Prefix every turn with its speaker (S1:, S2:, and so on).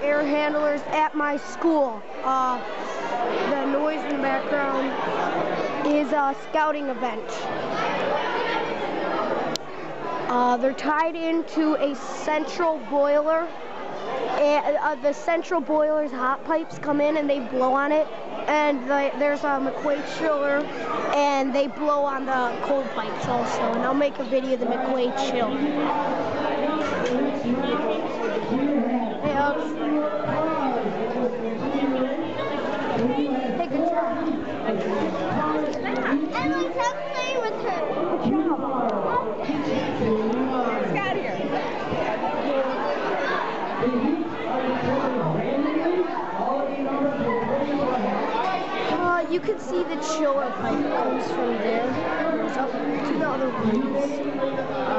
S1: chiller handlers at my school. Uh, the noise in the background is a scouting event. Uh, they're tied into a central boiler. And, uh, the central boiler's hot pipes come in and they blow on it. And the, there's a McQuay chiller and they blow on the cold pipes also. And I'll make a video of the McQuay chiller. Uh, you can see the chiller pipe comes from there. Goes up to the other rooms.